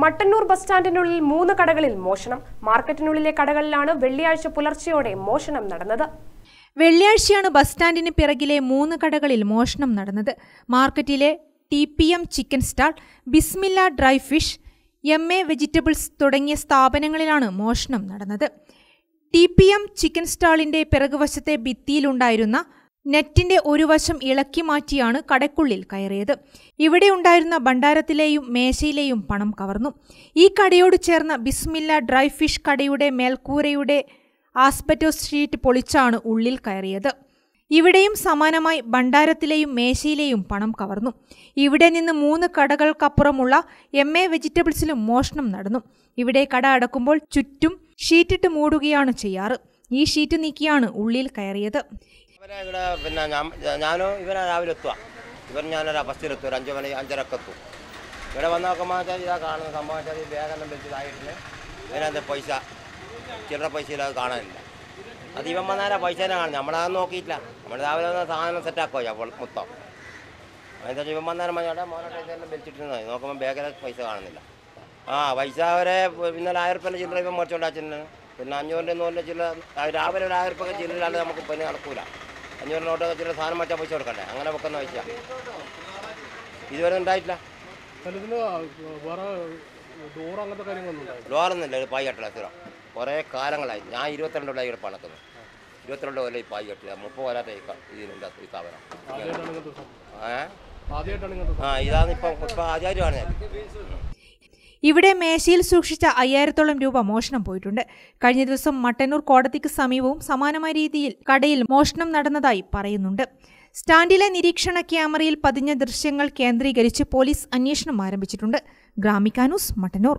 Mattannur bus സ്റ്റാൻഡിനുള്ളിൽ മൂന്ന് കടകളിൽ മോഷണം. മാർക്കറ്റിനുള്ളിലെ കടകളിലാണ് വെള്ളിയാഴ്ച പുലർച്ചെയോടെ മോഷണം നടന്നത്. വെള്ളിയാഴ്ചയാണ് ബസ് സ്റ്റാൻഡിന് പിറകിലെ മൂന്ന് കടകളിൽ മോഷണം നടന്നത്. മാർക്കറ്റിലെ T P M chicken stall Bismillah dry fish M A vegetables തുടങ്ങിയ സ്ഥാപനങ്ങളിലാണ് മോഷണം നടന്നത്. ടി പി എം ചിക്കൻ സ്റ്റാളിന്റെ പിറകുവശത്തെ ഭിത്തിയിലുണ്ടായിരുന്ന നെറ്റിന്റെ ഒരു വശം ഇളക്കി മാറ്റിയാണ് കടയ്ക്കുള്ളിൽ കയറിയത്. ഇവിടെ ഉണ്ടായിരുന്ന ഭണ്ഡാരത്തിലെയും മേശയിലെയും പണം കവർന്നു. ഈ കടയോട് ചേർന്ന ബിസ്മില്ല ഡ്രൈ ഫിഷ് കടയുടെ മേൽക്കൂരയുടെ ആസ്പെറ്റോ സ്ട്രീറ്റ് പൊളിച്ചാണ് ഉള്ളിൽ കയറിയത്. ഇവിടെയും സമാനമായി ഭണ്ഡാരത്തിലെയും മേശയിലെയും പണം കവർന്നു. ഇവിടെ നിന്ന് മൂന്ന് കടകൾക്കപ്പുറമുള്ള എം എ വെജിറ്റബിൾസിലും മോഷണം നടന്നു. ഇവിടെ കട അടക്കുമ്പോൾ ചുറ്റും ഷീറ്റിട്ട് മൂടുകയാണ് ചെയ്യാറ്. ഈ ഷീറ്റ് നീക്കിയാണ് ഉള്ളിൽ കയറിയത്. ഇവരെ ഇവിടെ പിന്നെ ഞാൻ ഞാനും ഇവനെ രാവിലെ എത്തുക ഇവർ ഞാനൊരു ബസ്സിലെത്തും ഒരു അഞ്ച് മണി അഞ്ചരക്ക് എത്തും. ഇവിടെ വന്ന് നോക്കുമ്പോൾ ഇതാ കാണുന്ന സംഭവം വെച്ചാൽ ഈ ബാഗെല്ലാം വെച്ചതായിട്ടില്ല ഇതിനകത്ത് പൈസ. ചില്ലറ പൈസയിലത് കാണാനില്ല. അത് ഇവൻ വന്നാലാ പൈസ തന്നെ കാണുന്നത് നമ്മളതൊന്നും നോക്കിയിട്ടില്ല. നമ്മൾ രാവിലെ വന്ന സാധനം സെറ്റാക്കുക അപ്പോൾ മൊത്തം. അതിന്റെ ഇവൻ വന്നാലും മഞ്ഞയുടെ മോനോട്ടെ ഇതെല്ലാം വലിച്ചിട്ടിരുന്നത് നോക്കുമ്പോൾ ബാഗിലെ പൈസ കാണുന്നില്ല. ആ പൈസ അവരെ ഇന്നലെ ആയിരം റുപ്യന്റെ ചില്ലറ ഇവൻ മുറിച്ചുകൊണ്ടാച്ചിട്ടുണ്ട് പിന്നെ അഞ്ഞൂറിന്റെ നൂറിന്റെ ചില്ലറ രാവിലെ ഒരു ആയിരം റുപ്യ ചില്ലറില്ലാതെ നമുക്ക് പനി നടക്കൂല. അഞ്ഞൂറ് നോട്ട് ചില സാധനം മറ്റാ പൈസ കൊടുക്കണ്ടേ? അങ്ങനെ വെക്കുന്ന പൈസ. ഇതുവരെ ഉണ്ടായിട്ടില്ല. ഡോറൊന്നുമില്ല ഒരു പായ് കെട്ടില്ല സ്ഥിരം കുറേ കാലങ്ങളായി. ഞാൻ ഇരുപത്തിരണ്ട് കൊല്ലം ഇവിടെ പണക്കുന്നത് ഇരുപത്തിരണ്ട് കൊല്ലം ഈ പായ് കെട്ടില്ല. മുപ്പത് കൊല്ലത്തെ ഇതിനുണ്ട് ഈ സ്ഥാപനം. ആ ഇതാണ് ഇപ്പം ഇപ്പം ആചാര്യമാണ് ഞാൻ ഇവിടെ മേശയിൽ സൂക്ഷിച്ച അയ്യായിരത്തോളം രൂപ മോഷണം പോയിട്ടുണ്ട്. കഴിഞ്ഞ ദിവസം മട്ടന്നൂർ കോടതിക്ക് സമീപവും സമാനമായ രീതിയിൽ കടയിൽ മോഷണം നടന്നതായി പറയുന്നുണ്ട്. സ്റ്റാൻഡിലെ നിരീക്ഷണ ക്യാമറയിൽ പതിഞ്ഞ ദൃശ്യങ്ങൾ കേന്ദ്രീകരിച്ച് പോലീസ് അന്വേഷണം ആരംഭിച്ചിട്ടുണ്ട്. ഗ്രാമിക്കാനൂസ് മട്ടന്നൂർ.